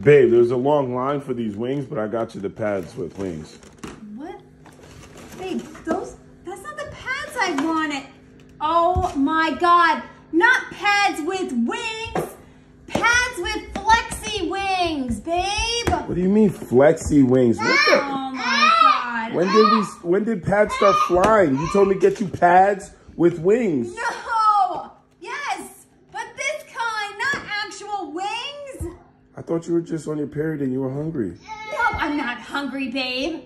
Babe, there's a long line for these wings, but I got you the pads with wings. What? Babe, those, that's not the pads I wanted. Oh my God. Not pads with wings. Pads with flexi wings, babe. What do you mean flexi wings? What the? Oh my God. When did we? When did pads start flying? You told me to get you pads with wings. No. Yes. But this kind, not actual wings. I thought you were just on your period and you were hungry. No, I'm not hungry, babe.